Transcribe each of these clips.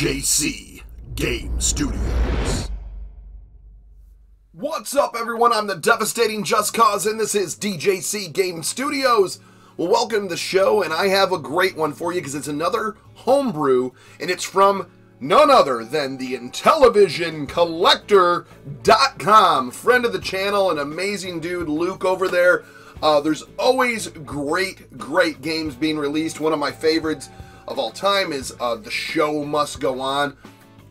DJC Game Studios. What's up, everyone? I'm the devastating Just Cause, and this is DJC Game Studios. Well, welcome to the show, and I have a great one for you because it's another homebrew, and it's from none other than the Intellivision Collector.com. Friend of the channel, an amazing dude, Luke over there. Uh, there's always great, great games being released. One of my favorites of all time is uh, The Show Must Go On.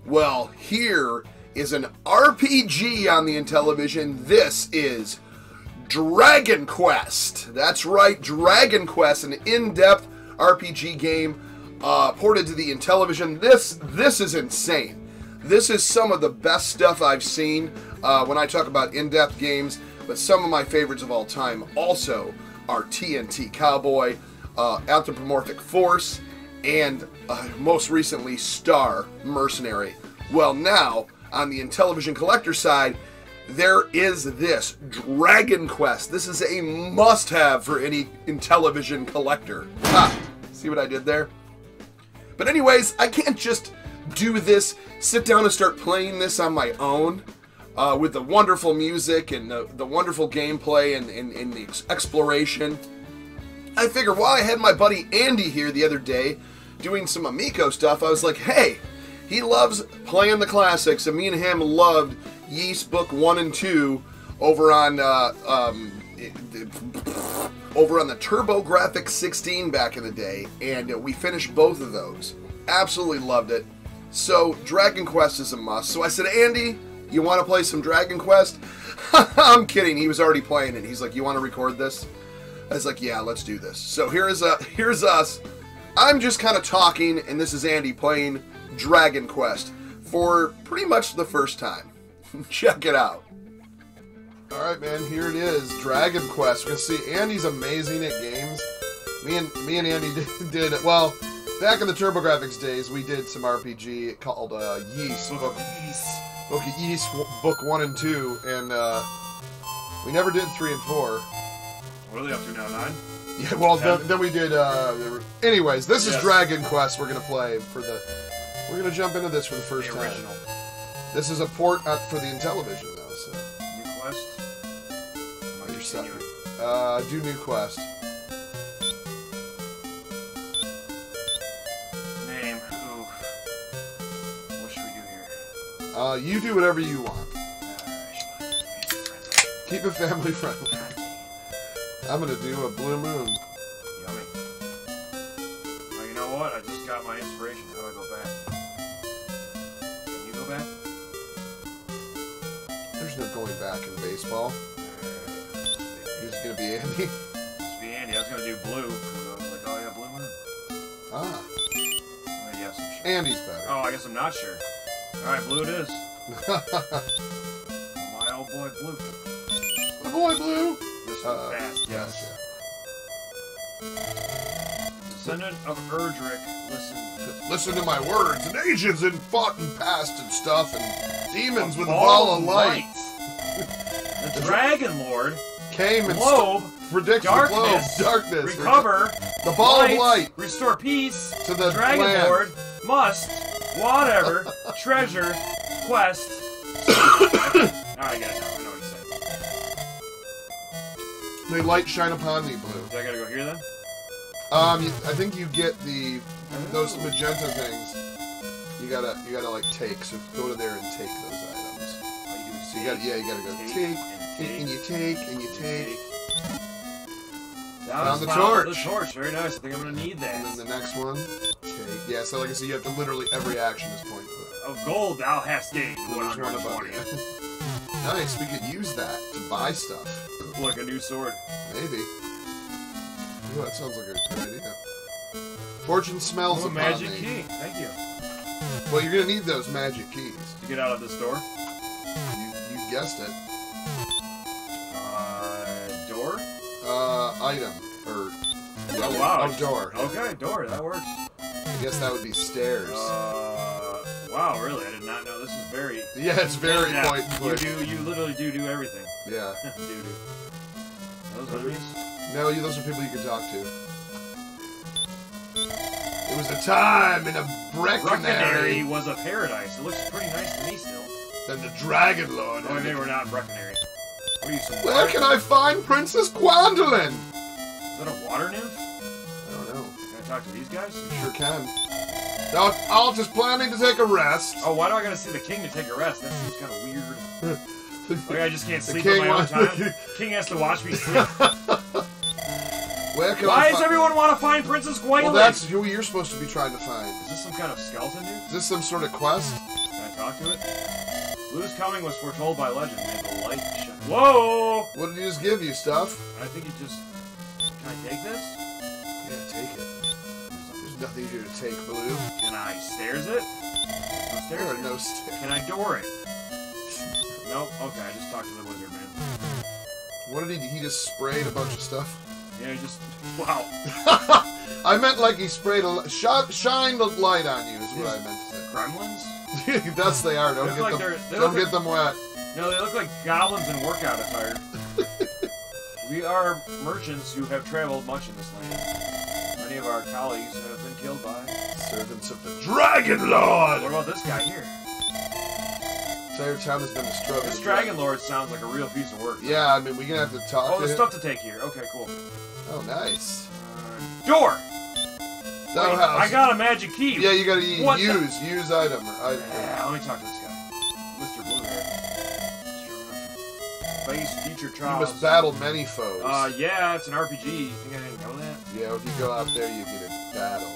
Well, here is an RPG on the Intellivision. This is Dragon Quest. That's right, Dragon Quest, an in-depth RPG game uh, ported to the Intellivision. This this is insane. This is some of the best stuff I've seen uh, when I talk about in-depth games. But some of my favorites of all time also are TNT Cowboy, uh, Anthropomorphic Force, and uh, most recently Star Mercenary. Well, now on the Intellivision Collector side, there is this Dragon Quest. This is a must have for any Intellivision collector. See what I did there? But, anyways, I can't just do this, sit down and start playing this on my own. Uh, with the wonderful music and the, the wonderful gameplay and, and, and the exploration. I figured while I had my buddy Andy here the other day doing some Amico stuff, I was like, hey, he loves playing the classics, and me and him loved Ys Book 1 and 2 over on uh, um, over on the TurboGrafx 16 back in the day, and we finished both of those. Absolutely loved it. So Dragon Quest is a must. So I said, Andy, you want to play some Dragon Quest? I'm kidding. He was already playing it. He's like, you want to record this? I was like, yeah, let's do this. So here is uh, here's us. I'm just kind of talking, and this is Andy playing Dragon Quest for pretty much the first time. Check it out. All right, man. Here it is, Dragon Quest. You can see Andy's amazing at games. Me and me and Andy did, did well back in the TurboGrafx days. We did some RPG called uh, Ys Book Book Ys Book One and Two, and uh, we never did three and four. What are they up to now? Nine? Yeah, well, then, then we did. Uh, anyways, this is Yes. Dragon Quest. We're gonna play for the. We're gonna jump into this for the first The time. original. This is a port uh, for the Intellivision, though. So New quest. Am I You're set. uh, do new quest. Name. Ooh. What should we do here? Uh, you do whatever you want. Uh, Keep it family friendly. I'm gonna do a blue moon. Yummy. Oh, you know what? I just got my inspiration. How do I go back? Can you go back? There's no going back in baseball. He's gonna be Andy. Just be Andy. I was gonna do blue I was like, oh yeah, blue moon. Ah, Oh, yeah, some shit. Andy's better. Oh, I guess I'm not sure. All right, blue it is. My old boy blue. the boy blue. This Uh, fast. Yes. gotcha. Descendant of Erdrick. Listen. Listen to my words. And ages and fought and passed and stuff, and demons with a ball of light The Dragon Lord. came and Globe. predicts the globe, Darkness. darkness, Recover. the ball of light Restore peace. to the Dragon land. Lord. Must. Whatever. treasure. Quest. Alright, I get May light shine upon thee, blue. Do I gotta go here then? Um, you- I think you get the those magenta things. You gotta you gotta like take. So go to there and take those items. Do So you gotta yeah you gotta go take, and and you take and you take. That Found the torch. The torch. Very nice. I think I'm gonna need that. And then the next one, take. Yeah, so like I said, you have to literally every action is point. Of gold thou hast gained. There's one above 120. you. Nice, we could use that to buy stuff. Like a new sword. Maybe. Ooh, that sounds like a good idea. Fortune smells Oh, magic thee. key. Thank you. Well, you're gonna need those magic keys. To get out of this door. You you guessed it. Uh, door? Uh, item or Oh, wow. Oh, door. Okay, door. That works. I guess that would be stairs. Uh, wow, really? I did not know. This is very. yeah, it's very Yeah, point You do. You literally do do everything. Yeah. do. Those enemies. No, you, those are people you can talk to. It was a time in a Brecconary. was a paradise. It looks pretty nice to me still. Then the Dragon Lord. Oh, they we're not in Brecconary. What are you, some Where can I find Princess Gwendolyn? Is that a water nymph? I don't know. Can I talk to these guys? Sure can. I'm just planning to take a rest. Oh, why do I gotta see the king to take a rest? That seems kind of weird. Like I just can't sleep on my own time. king has to watch me sleep. Where can Why I does everyone want to find Princess Gwendolyn? Well, that's who you're supposed to be trying to find. Is this some kind of skeleton dude? Is this some sort of quest? Can I talk to it? Blue's coming was foretold by legend. May the light shine. Whoa! What did he just give you, stuff? I think he just. Can I take this? Yeah, take it. There's nothing here to take, Blue. Can I stairs it? No There stairs. are no stairs. Can I door it? Nope. Okay, I just talked to the wizard man. What did he? He just sprayed a bunch of stuff. Yeah, he just. Wow. I meant like he sprayed a shot, shined a light on you. Is what I meant Gremlins? to say. Thus they are. Don't Look get like them. they're- they Don't look get them wet. No, they look like goblins in workout attire. we are merchants who have traveled much in this land. Many of our colleagues have been killed by. Servants of the Dragon Lord. What about this guy here? Has been destroyed. This Dragon Lord sounds like a real piece of work. Yeah, I mean we're gonna have to talk Oh, there's stuff to take here. Okay, cool. Oh, nice. Door! Wait, I got a magic key. Yeah, you gotta What the- use use item or item. Yeah, let me talk to this guy. Mr. Blue. Face future You must battle many foes. Uh, yeah, it's an RPG. You think I didn't know that? yeah, if you go out there, you get a battle.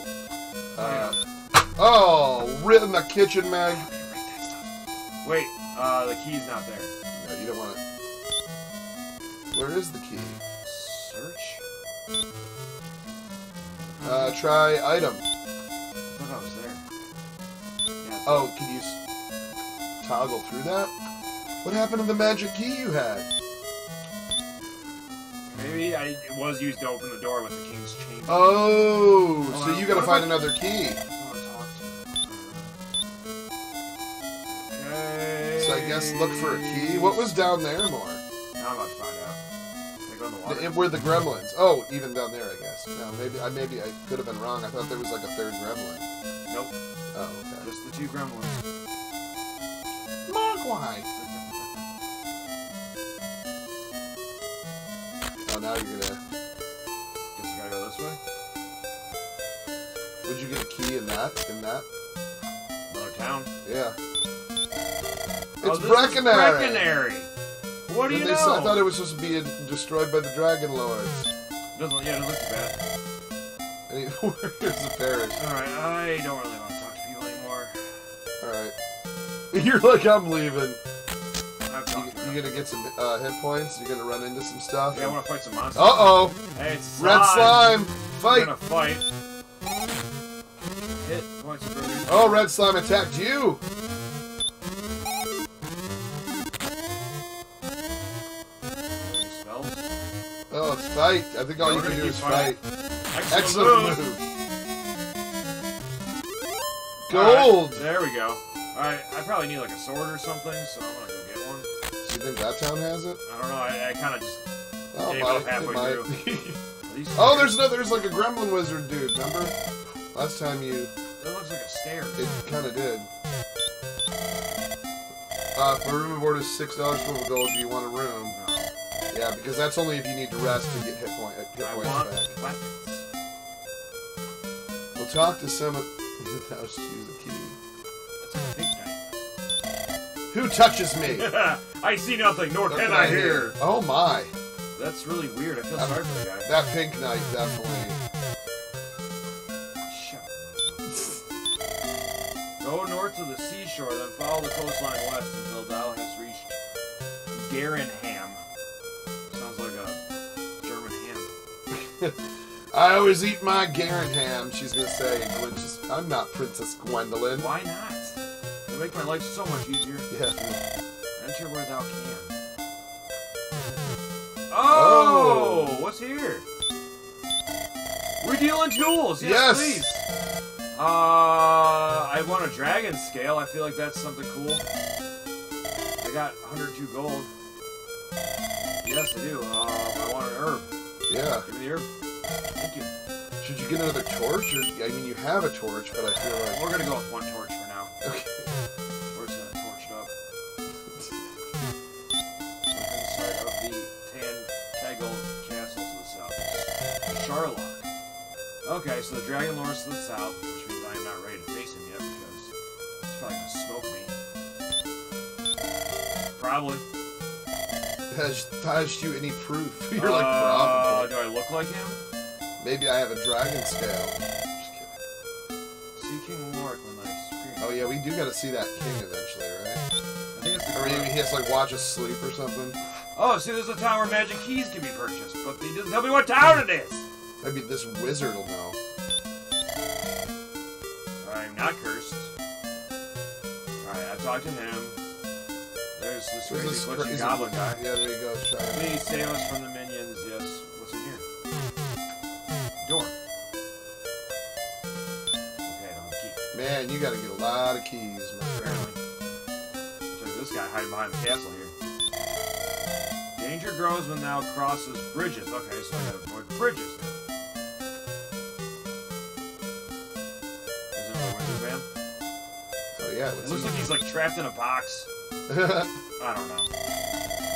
Uh, oh, written the kitchen mag. Wait, uh, the key's not there. No, you don't want it. Where is the key? Search? Uh, try item. I thought I was there. Yeah, Oh, can you s- toggle through that? What happened to the magic key you had? Maybe I it was used to open the door with the king's chain. Oh, Oh, so uh, you gotta find about- another key. Look for a key. What was down there more? Now I'm about to find out. Can I go the where the gremlins? Oh, even down there, I guess. No, maybe I maybe I could have been wrong. I thought there was like a third gremlin. Nope. Oh, okay. Just the two gremlins. Mogwai. Oh, now you're gonna. Guess I gotta go this way. Would you get a key in that? In that? Another town. Yeah. Oh, It's Brecconary. Brecconary. What do you they know? I thought it was supposed to be destroyed by the Dragon Lords. Doesn't yeah, it doesn't look too bad. And he, here's the parish. All right, I don't really want to talk to people anymore. All right. You're like I'm leaving. You're gonna get some uh, hit points? You're gonna run into some stuff? Yeah, I want to fight some monsters. Uh oh! Hey, it's Red slime! Fight. We're gonna fight. Hit points. Oh, red slime attacked you! Fight. I think all you we're can do is fight. fighting. Excellent move. Gold! Alright, there we go. Alright, I probably need like a sword or something, so I'm gonna go get one. Do you think that town has it? I don't know, I, I kind of just. Oh, Gave might, up halfway it might. Are these oh, there's another. There's like a gremlin wizard dude. Remember? Last time you, That looks like a stair. it kind of did. Uh, for a room and board is six dollars for gold. Do you want a room? Yeah, because that's only if you need to rest to get hit point uh, hit I points want back. weapons. We'll talk to some. of... That was use a key. That's a big Who touches me? I see nothing, nor What can I hear. Oh my! That's really weird. I feel Um, sorry for the guy. That pink knight definitely. Go north to the seashore, then follow the coastline west until thou hast reached Garinham. I always eat my Garen ham. She's gonna say, Gwen just, I'm not Princess Gwendolyn. Why not? It'll make my life so much easier. Yeah. Enter where thou can. Oh, Oh. what's here? We're dealing tools. Yes, Yes. please. Uh, I want a dragon scale. I feel like that's something cool. I got 102 gold. Yes, I do. Um, I want an herb. Yeah. Give the. Thank you. Should you get another torch? Or I mean, you have a torch, but I feel like We're gonna go with one torch for now. okay. We're just gonna torch it up. Inside of the Tan Kegel Castle to the south. Charlock. Okay, so the Dragon Lord's to the south, which means I am not ready to face him yet because he's probably gonna smoke me. Probably. Has Taj you any proof? You're like Uh, probably. Do I look like him? Maybe I have a dragon scale. Just kidding. See King Lord when I scream. Oh yeah, we do got to see that king eventually, right? I think it's the Or maybe he has to like watch us sleep or something. Oh, see, there's a town where magic keys can be purchased, but he doesn't tell me what town it is. Maybe this wizard will know. I'm not cursed. Alright, I talked to him. There's this Who's crazy this glitchy crazy- goblin guy. Yeah, there he goes. Trying to... Please save us from the you got to get a lot of keys, friend. Apparently. Check this guy hiding behind the castle here. Danger grows when thou crosses bridges. Okay, so I gotta avoid bridges now. Is there another wizard man? Oh yeah, It looks like he's like trapped in a box. I don't know.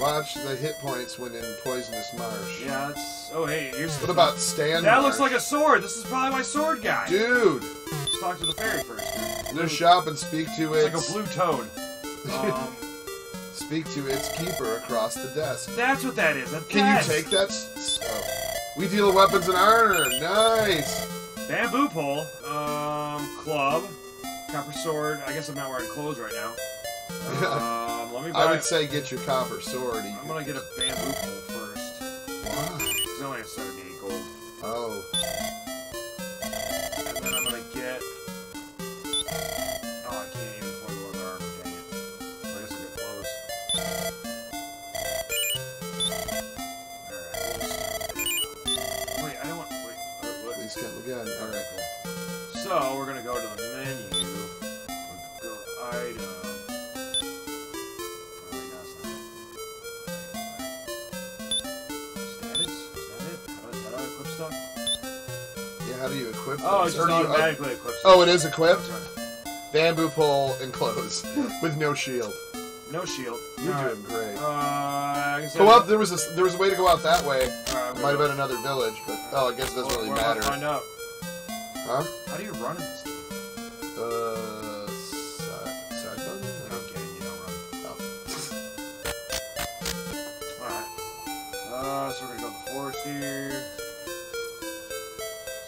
Watch the hit points when in poisonous marsh. Yeah, it's. Oh, hey, here's. What about stand? That looks like a sword. This is probably my sword guy. dude. Let's talk to the fairy first. Their shop and speak to It's its like a blue toad. Um, speak to its keeper across the desk. that's what that is. A Can desk. you take that? s- Oh. We deal with weapons and armor. Nice. Bamboo pole, um, club, copper sword. I guess I'm not wearing clothes right now. Um, let me buy. I would say get your copper sword. I'm gonna get a bamboo pole first. Why? It's only a 78 gold. Oh. Come again. All right. So we're gonna go to the menu. Go item. Oh, wait, no, it's not it. Status? Is that it? How do, how do I equip stuff? Yeah. How do you equip? Oh, it's just automatically equipped. oh, it is equipped. Bamboo pole and clothes with no shield. No shield. You're Alright. doing great. Uh, I guess Go I- up. There was a there was a way to go out that way. Alright, Might have been another village, but oh, I guess it doesn't go- really where am I matter. Find out. Huh? How do you run in this game? Uh, side, side button. No, I'm kidding. You don't run. Oh. Alright. Uh, so we're gonna go to the forest here.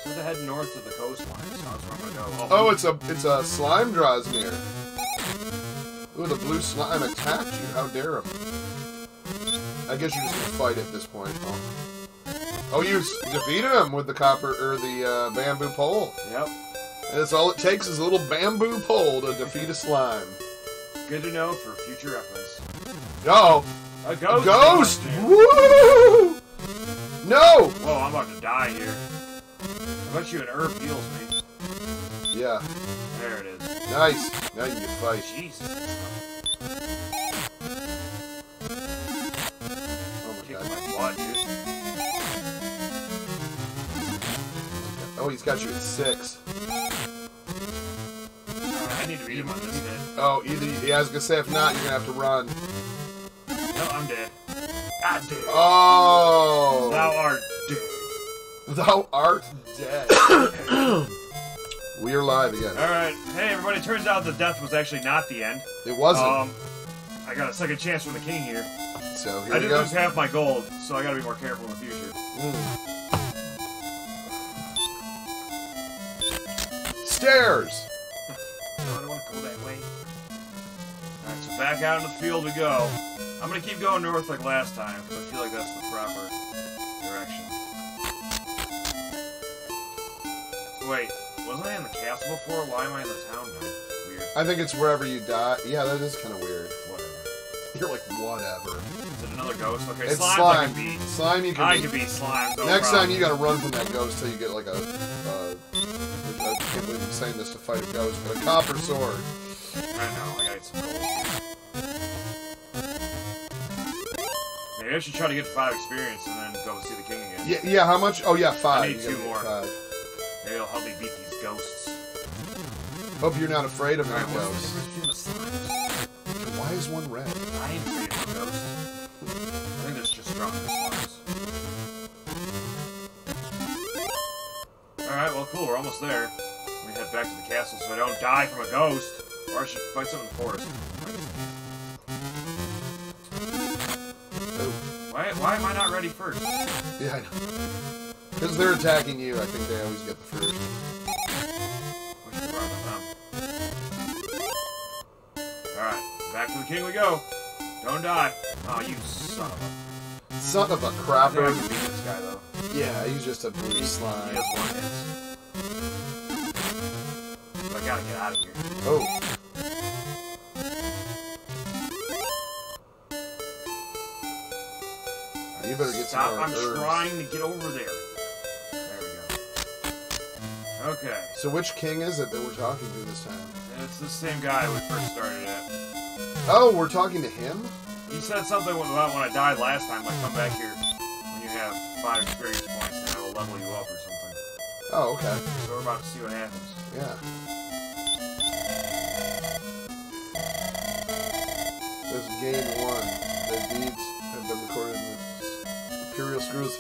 So to head north to the coastline. So that's where I'm gonna go. Oh, it's a it's a slime draws near. Ooh, the blue slime attacked you. How dare him? I guess you're just gonna fight at this point. Oh, oh you defeated him with the copper or the uh, bamboo pole. Yep. And that's all it takes is a little bamboo pole to defeat a slime. Good to know for future reference. Oh, A a ghost. ghost! Woo! No! Whoa, I'm about to die here. I bet you an herb heals me. Yeah, There it is. nice. Now you can fight. Jesus. He's got you at six. I need to beat him on this. Oh, either yeah, I was gonna say if not, you're gonna have to run. No, I'm dead. I'm dead. Oh, Thou art dead. thou art dead. we are live again. Alright. Hey, everybody. Turns out the death was actually not the end. It wasn't. Um, I got a second chance from the king here. so here I did go. lose half my gold, so I gotta be more careful in the future. Mm. Stairs. No, I don't want to go that way. Alright, so back out into the field we go. I'm gonna keep going north like last time, because I feel like that's the proper direction. Wait, wasn't I in the castle before? Why am I in the town now? Weird. I think it's wherever you die. Yeah, that is kind of weird. Whatever. You're like whatever. Is it another ghost? Okay, It's slime, I slime. can beat. Slime you can. I beat. can beat slime. No Next problem. time you gotta run from that ghost till you get like a. saying this to fight a ghost, but a copper sword. I know, I got some gold. Maybe I should try to get five experience and then go see the king again. Yeah, yeah. How much? Oh yeah, five. I need you two more. Five. Maybe it'll help me beat these ghosts. Hope you're not afraid of what's the ghosts. difference between the slimes? Why is one red? I ain't afraid of ghosts. I think that's just slimes. Alright, well, cool. We're almost there. Me head back to the castle so I don't die from a ghost. Or I should fight something in the forest. Why, why am I not ready first? yeah, I know. Because they're attacking you, I think they always get the first. We should run with them. Alright, back to the king we go. Don't die. Oh, you son of a... Son of a I I crapper. beat this guy, though. Yeah, he's just a blue He slime. Gotta get out of here. Oh. You better get some Stop, more I'm herbs. trying to get over there. There we go. Okay. So which king is it that we're talking to this time? It's the same guy we first started at. Oh, we're talking to him? He said something about when I died last time, like come back here when you have five experience points and I will level you up or something. Oh, okay. So we're about to see what happens. Yeah. Game one. The deeds have been recorded in Imperial Scrolls.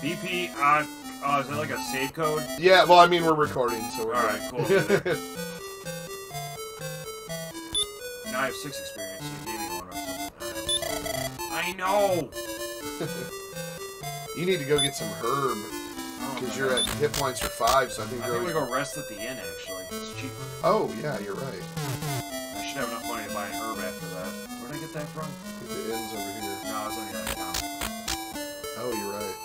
BP, uh, oh, is that like a save code? Yeah, well, I mean, we're recording, so we're Alright, cool. Now I have six experience, so me one or something. I know! you need to go get some herb, Oh, because my you're at hit points for five, so I think I you're think we go rest at the inn, actually. It's cheaper. Oh, yeah, you're right. I should have enough money to buy an herb after that. That from? I the end's over here. No, I was on the. Oh, you're right.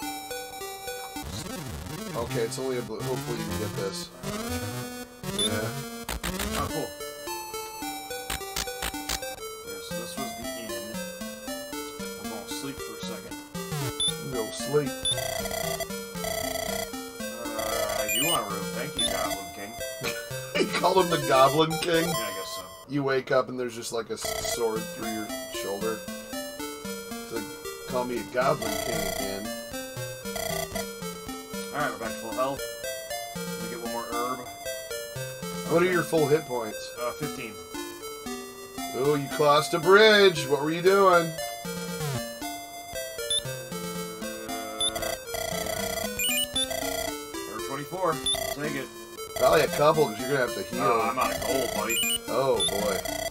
Okay, it's only a... bl- Hopefully you can get this. Yeah. Oh, cool. Yeah, so this was the inn. I'm gonna sleep for a second. Go sleep. Uh, do want a room. Thank you, Goblin King. you call him the Goblin King? Yeah, I guess so. You wake up and there's just like a sword through your shoulder. Like, call me a Goblin King again. Alright, we're back to full health. Let me get one more herb. What are your full hit points? Uh, 15. Oh, you crossed a bridge. What were you doing? Herb 24. Take it. Probably a couple because you're gonna have to heal. Oh, I'm out of gold, buddy. Oh boy.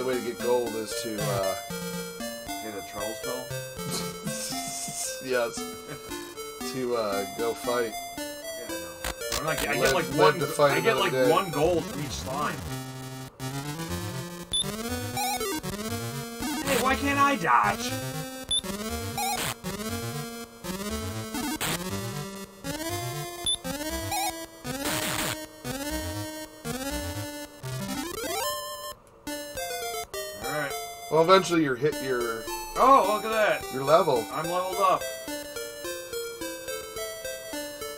Only way to get gold is to, uh, Okay, the troll spell. yes, to uh, go fight. Yeah, I. I'm like, I get like live one. to fight I get like day. one gold for each slime. Hey, why can't I dodge? Well, eventually you're hit your Oh, look at that. your level. I'm leveled up.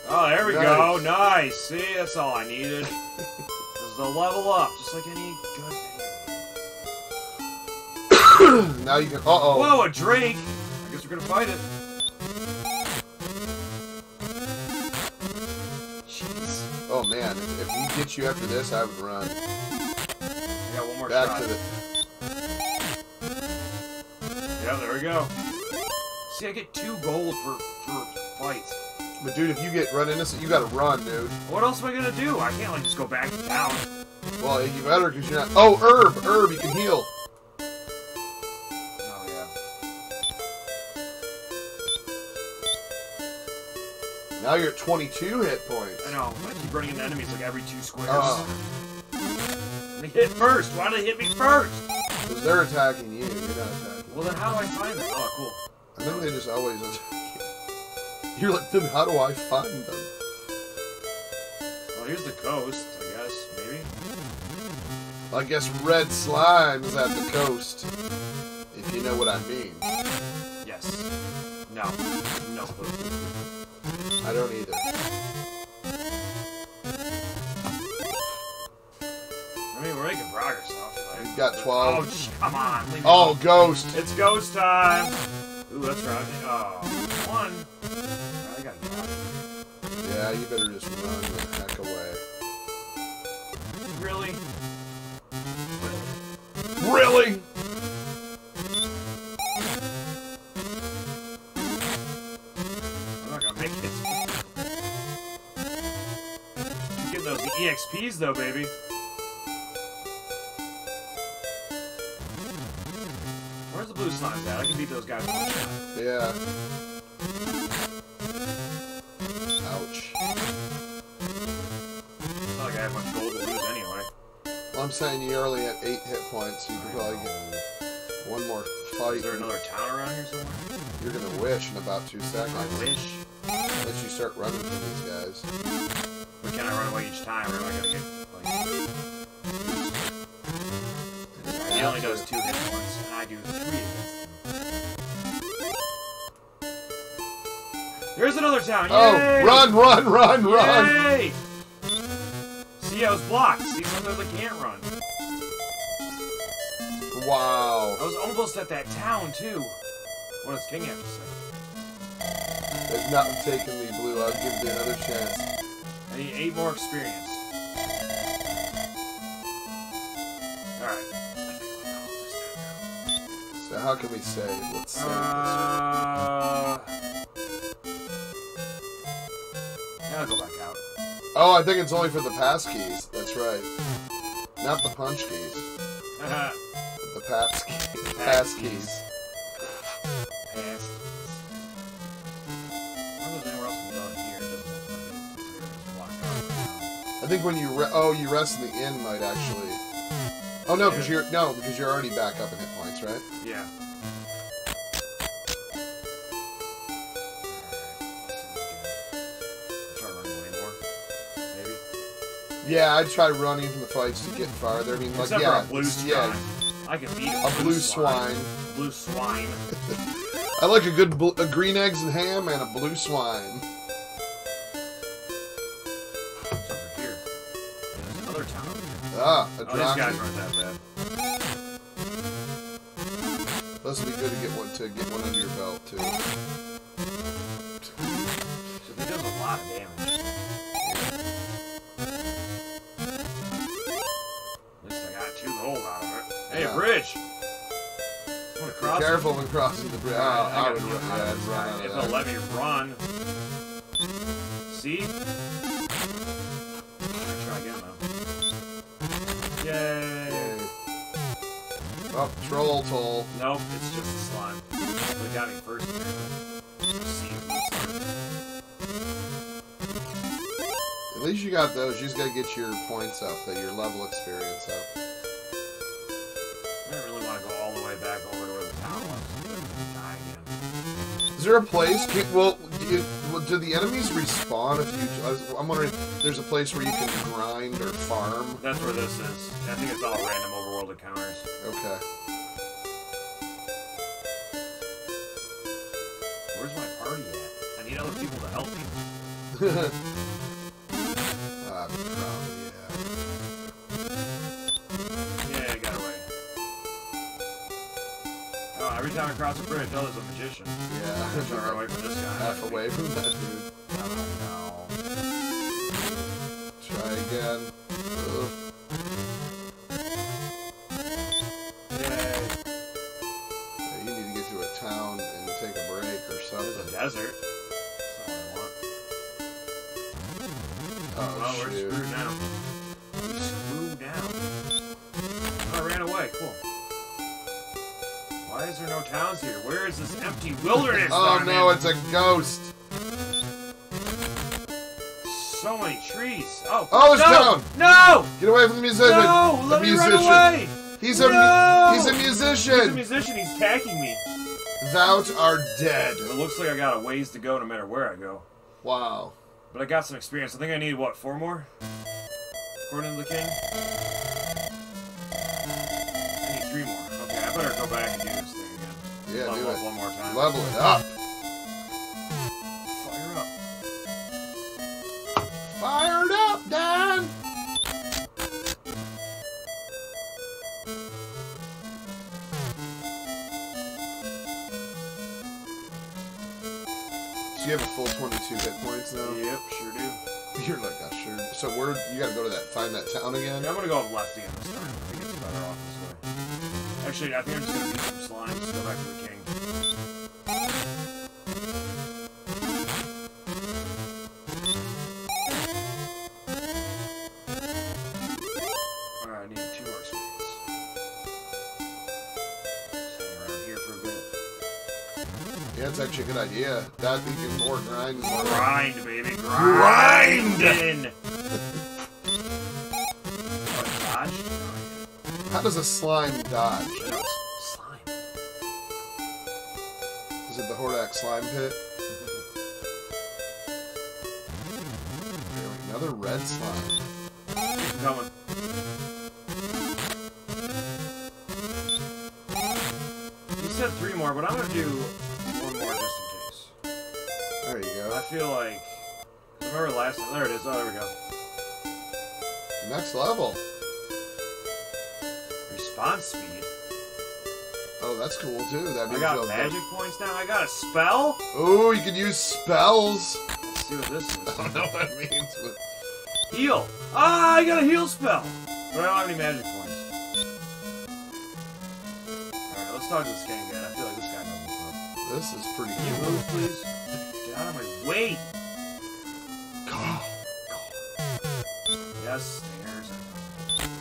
Oh, there we go. Nice. See, that's all I needed. Just the level up, just like any good baby. now you can. Uh oh. Whoa, a drake! I guess we're gonna fight it. Jeez. Oh man, if he gets you after this, I would run I got one more back shot. to the. Go. See, I get two gold for, for fights. But dude, if you get run into, you gotta run, dude. What else am I gonna do? I can't like just go back to town. Well, you better because you're not. Oh, herb, herb, you can heal. Oh yeah. Now you're at 22 hit points. I know. I keep running into enemies like every two squares. Oh, They hit first. Why do they hit me first? because they're attacking you. You're not attacking. Well, then how do I find them? Oh, cool. I think they just always you. You're like, then how do I find them? Well, here's the coast, I guess. Maybe. I guess red slimes at the coast, if you know what I mean. Yes. No. No clue. I don't either. Got 12. Oh, come on. Leave Oh, ghost. It's ghost time. Ooh, that's right. Oh, one. I get out of Yeah, you better just run the heck away. Really? Really? I'm not gonna make it. Getting those EXPs though, baby. The blue slimes? I can beat those guys. Yeah. Ouch. It's not like I have much gold to lose anyway. Well, I'm saying you're only at 8 hit points, you can probably get one more fight. Is there another town around here somewhere? You're gonna wish in about two I seconds. wish. Unless you start running from these guys. But can I run away each time, or am I gonna get like? He only does two hit points, and I do three another town! Oh, Yay! run, run, run, run! Yay! See, I was blocked. See, sometimes I can't run. Wow. I was almost at that town, too. What does King have to say? They've not taken me blue. I'll give you another chance. I need eight more experience. Alright. So how can we save? Let's save Uh, I'll go back out. Oh, I think it's only for the pass keys. That's right. Not the punch keys. The pass keys. Pass keys. Wonder if there's anywhere else we can go in here. It doesn't look like it. It's here. It's blocked out. I think when you re oh you rest in the inn might actually. Oh no, because you're no because you're already back up in hit points, right? Yeah, I'd try running from the fights to get farther. I mean, like Except yeah, for a blue swine. yeah, I can beat a blue swine. Blue swine. I like a good a green eggs and ham and a blue swine. Over here. Another town. Ah, a Oh, these guys aren't that bad. This would be good to get one to get one under your belt too. So he does a lot of damage. Want to cross Be careful when crossing the bridge. Alright, I, I, I would run. Yeah, run if a levy run. See? I'll try again though. Yay! Yay. Oh, troll toll. Nope, it's just a slime. They got me first. See At least you got those. You just gotta get your points up, that your level experience up. Is there a place? Well, do, you, well, do the enemies respawn if you? I'm wondering. if There's a place where you can grind or farm. That's where this is. I think it's all random overworld encounters. Okay. Where's my party at? I need other people to help me. every time I cross a bridge, oh, there's a magician. I'm trying to run away from this guy. Half away from that dude. Oh, Try again. Where is this empty wilderness? Oh no, in? it's a ghost. so many trees. Oh, Oh, it's no! down. No! Get away from the musician. No! the Let me musician. run away! He's a No! he's a musician. He's a musician. He's attacking me. Thou art dead. It looks like I got a ways to go no matter where I go. Wow. But I got some experience. I think I need, what, four more? According to the king? I need three more. Okay, I better go back and do. Yeah, Level do it. one more time. Level it up. Fire up. Fired up, Dan. So you have a full 22 hit points now? Yep, sure do. You're like, uh, sure. So where you gotta go to that, find that town again? Yeah, I'm gonna go up left again this time. I think it's better off this way. Actually, I think I'm just gonna beat some slimes. Go back to the king. Alright, I need two more screens. Around here for a bit. Yeah, it's actually a good idea. That'd be good more grind. More Grind, baby. Grind! Grinding! oh, dodge? No, How does a slime dodge? Is it the Hordak slime pit? Another red slime. Coming. He said three more, but I'm gonna do one more just in case. There you go. I feel like. Remember last time? There it is. Oh, there we go. Next level. Response speed. Oh, that's cool too. That I got magic points now. I got a spell. Oh, you can use spells. Let's see what this is. I don't know what that means, but Heal. Ah, I got a heal spell. But I don't have any magic points. Alright, let's talk to this guy again. I feel like this guy knows what's up. this is pretty Can you cool. move, please? Get out of my way. God, Yes, stairs.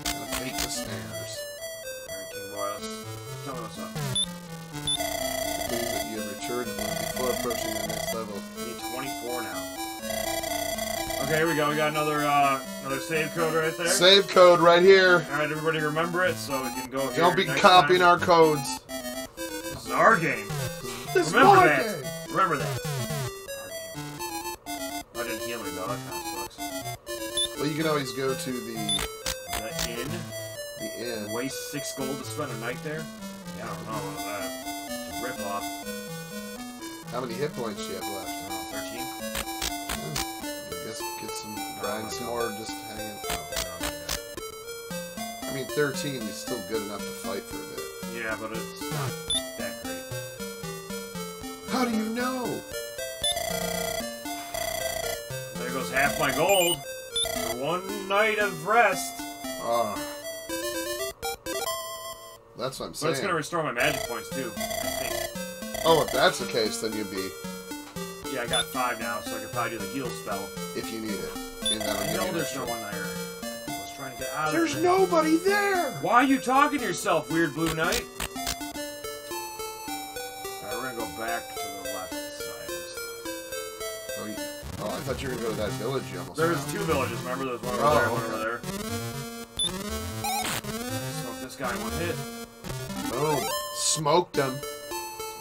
I hate the stairs. Alright, King Boy, let's tell me what's up. Please that you have matured before approaching the next level. We need 24 now. Okay, here we go. We got another uh, another save code right there. Save code right here. All right, everybody, remember it so we can go. Here Don't be next copying time. our codes. This is our game. This is Remember my that. game. Remember that. Our game. I didn't heal me though. That kind of sucks. Well, you can always go to the The inn. the inn. Waste six gold to spend a night there. Yeah, I don't know about that. It's a rip off. How many hit points do you have left? don't know, 13. I guess get some grind some more, just hanging. Oh. I mean, 13 is still good enough to fight for a bit. Yeah, but it's not that great. How do you know? There goes half my gold for one night of rest. Ah. That's what I'm But saying. it's gonna restore my magic points too. Oh, if that's the case, then you'd be Yeah, I got five now, so I could probably do the heal spell. if you need it. And that'll I know there's no one there. I was trying to get out of There's there. nobody there. Why are you talking to yourself, weird blue knight? Alright, we're gonna go back to the left side this time. Oh, you, oh, I thought you were gonna go to that village you almost There's found. two villages, remember? There's one over Oh, there, one okay. over there. Smoke this guy in one hit. Boom. Smoked them.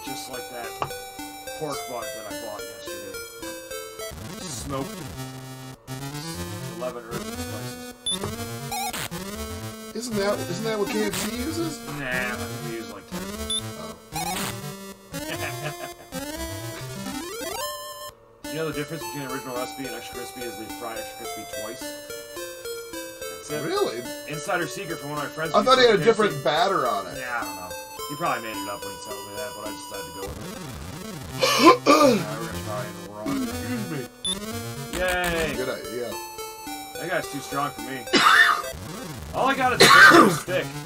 Just like that pork butt that I bought yesterday. Smoked. 11 herbs and spices. Isn't that isn't that what KFC uses? Nah, I think we use like 10. Oh. you know the difference between original recipe and extra crispy is they fry extra crispy twice? Really? Insider secret from one of my friends. I thought he had a different batter on it. Yeah, I don't know. He probably made it up when he told me that, but I decided to go with it. Alright, we're gonna try and run. Excuse me. Yay! Good idea. That guy's too strong for me. All I got is a bamboo stick.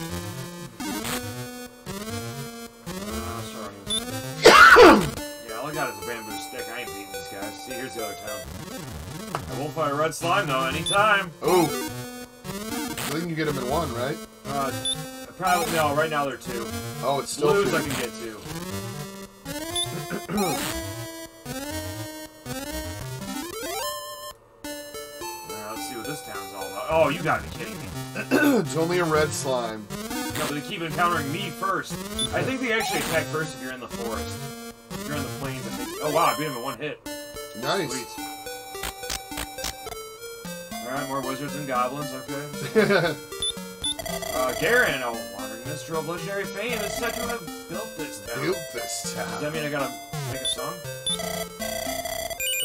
Sorry. yeah, all I got is a bamboo stick. I ain't beating these guys. See, here's the other town. I won't fight a red slime though, anytime. Oh. Well, you can get them in one, right? Uh, probably no. Right now they're two. Oh, it's still Blues two. I can get two. Now, let's see what this town's all about. Oh, you gotta be kidding me. it's only a red slime. No, but they keep encountering me first. I think they actually attack first if you're in the forest. If you're in the plains, I think. Oh wow, I beat him in one hit. Nice. Sweet. Alright, more wizards and goblins, okay. Uh, Garin, a wandering minstrel of legendary fame, is said to have built this town. Built this town. Does that mean I gotta make a song?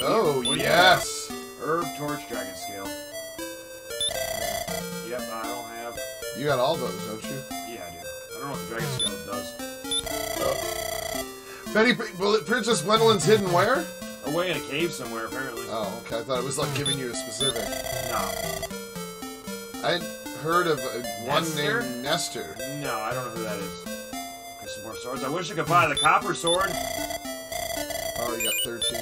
Oh, What yes. Herb, torch, dragon scale. Yep, I don't have. You got all those, don't you? Yeah, I do. I don't know what the dragon scale does. Betty, well, Princess Gwendolyn's hidden where? Away in a cave somewhere, apparently. Oh, okay. I thought it was like giving you a specific. No. I heard of uh, one Nestor? named Nestor. No, I don't know who that is. There's some more swords. I wish I could buy the copper sword. Oh, you got 13.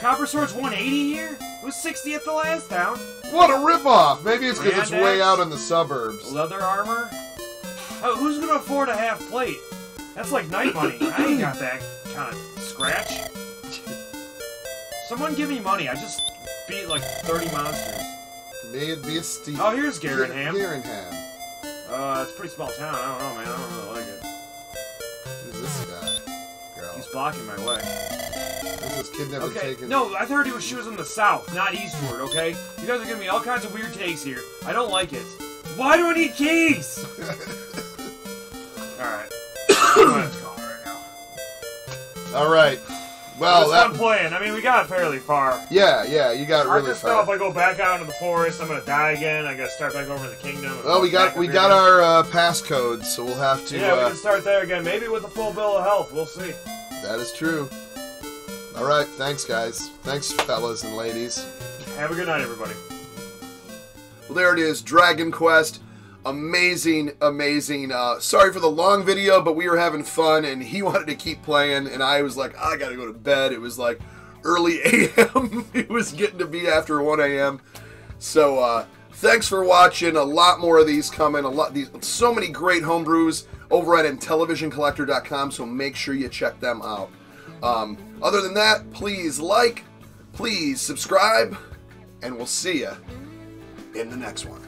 Copper sword's 180 here? It was 60 at the last town. What a ripoff! Maybe it's because it's way out in the suburbs. Leather armor? Oh, who's gonna afford a half plate? That's like night money. I ain't got that kind of scratch. Someone give me money. I just beat like 30 monsters. May it be a steep. Oh, here's Garinham. Garinham. Uh, it's a pretty small town. I don't know, man. I don't really like it. Who's this guy? Girl. He's blocking my way. This is kid never Okay, taken. no, I heard he was she was in the south, not eastward, okay? You guys are giving me all kinds of weird takes here. I don't like it. Why do I need keys? Alright. All right. Well, that. fun playing. I mean, we got fairly far. Yeah, yeah, you got I really just know if. I go back out into the forest, I'm gonna die again. I gotta start back over in the kingdom. Well, we got we got again. our uh, passcodes, so we'll have to. Yeah, we uh, can start there again. Maybe with a full bill of health. We'll see. that is true. All right, thanks, guys. Thanks, fellas and ladies. Have a good night, everybody. Well, there it is, Dragon Quest. Amazing, amazing. Uh, sorry for the long video, but we were having fun, and he wanted to keep playing, and I was like, I gotta go to bed. It was like early a.m. it was getting to be after 1 a.m. So, uh, thanks for watching. A lot more of these coming. A lot, these, so many great homebrews over at IntellivisionCollector.com. So make sure you check them out. Um, other than that, please like, please subscribe, and we'll see you in the next one.